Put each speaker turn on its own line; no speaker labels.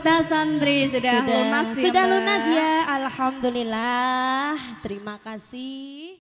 Kota Santri sudah, sudah lunas ya.
Sudah lunas ya, alhamdulillah. Terima kasih.